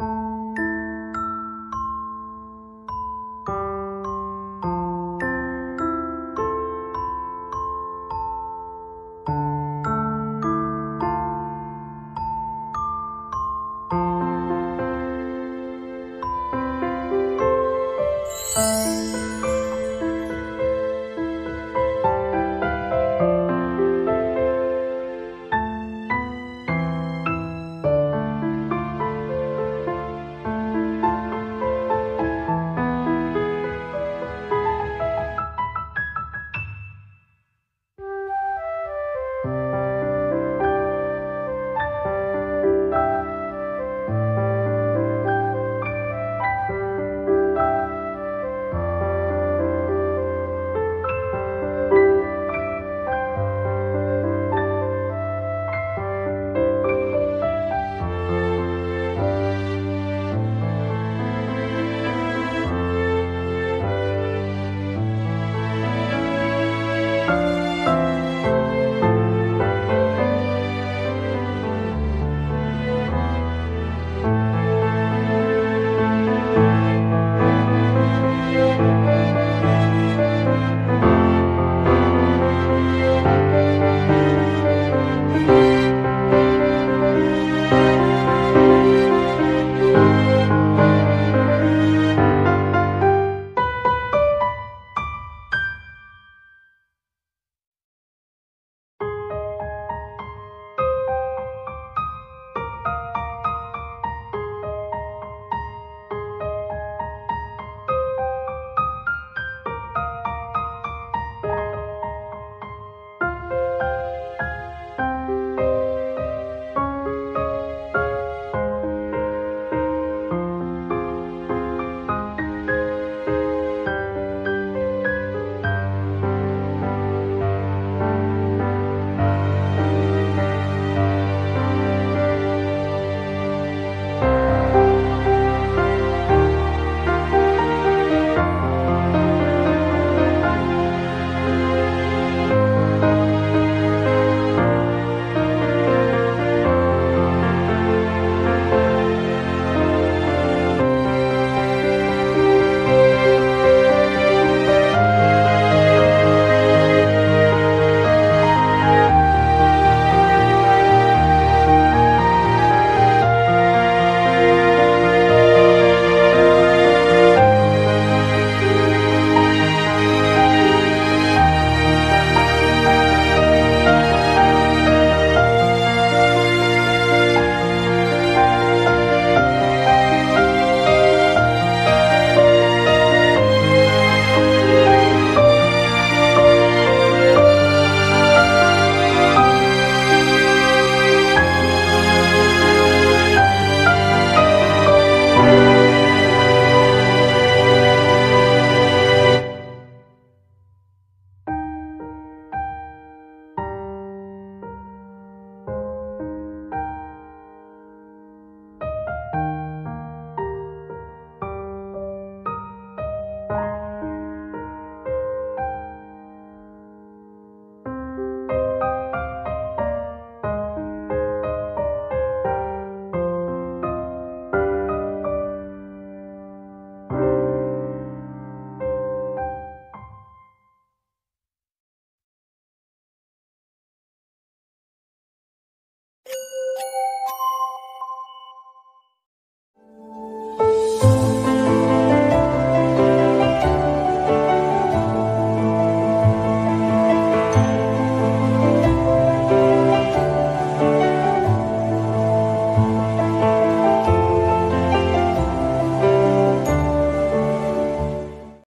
you